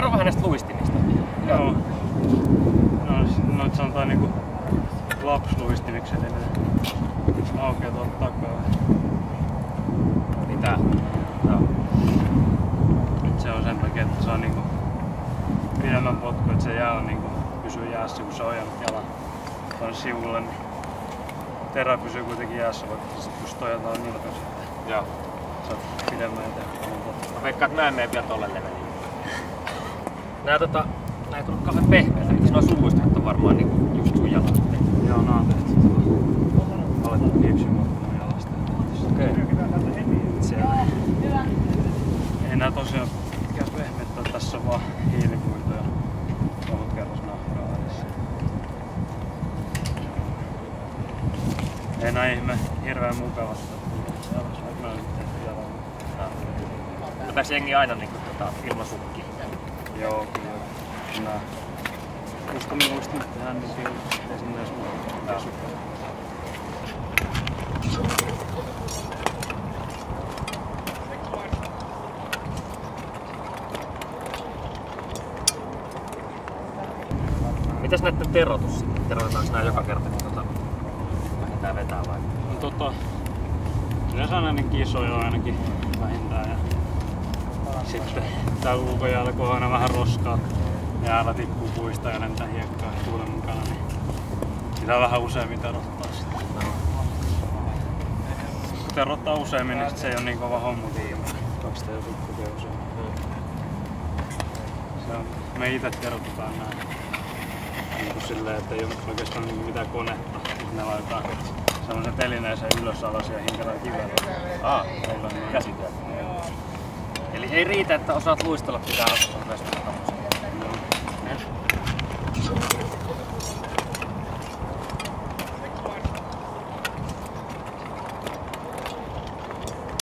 Kerro vähän näistä luistimista. Joo. No, noit sanotaan niinku lapsluistimiksi, eli ne aukeaa tuolta takaa. Mitä? Joo. Nyt se on sen takia, että se on niinku pidemmän potku, että se jää on niinku pysyy jäässä, kun se on ajanut jalan tuonne sivulle, niin terä pysyy kuitenkin jäässä, vaikka se pystyy ajamaan nilkan sitten. Joo. Saat pidemmän eteen. Mä veikkaan, että mä en mene vielä tolle levelille. Nää tota, nää tullut kauhean pehmeitä. Eikö nuo suluistimet on varmaan niinku just sun jalat? Joo, nää on tehty. Aletaan kipsimuokkuna jalasta ja tehty. Okei. Siellä. Ei nää tosiaan mikään pehmettä, tässä on vaan hiilipuito ja ohut kerros nahkaa edessä. Ei nää ihme hirveän mukavasti. Jalassa jalalla. Tuleeko jengi aina niinku tota, ilman sukkia? Joo, kyllä. Nää kustomiluistimet tehdään niin kyllä, ei sinne edes muuta. Mitäs näitten terotus sitten? Terotetaanko nää joka kerta, kun tota, lähdetään vetää vai? No, tota, yleensä ainakin isoja ainakin vähintään. Ja sitten tää ulkojalko on aina vähän roskaa. Ja aina tippuu puista ja lentää hiekkaa tuulen mukana, niin pitää vähän useammin terottaa sitten. Kun terottaa useammin, niin se ei ole niin kova homma tiima. Kaksi tai joku tekee useammin. Se on, me itse terotetaan näin. Niin kuin silleen, että ei ole oikeastaan niinku mitään konetta. Ne laitetaan semmoisen telineeseen ylös alas ja hinkataan kivellä. On niin käsityö. Eli ei riitä, että osaat luistella, pitää osata myös.